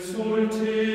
exultet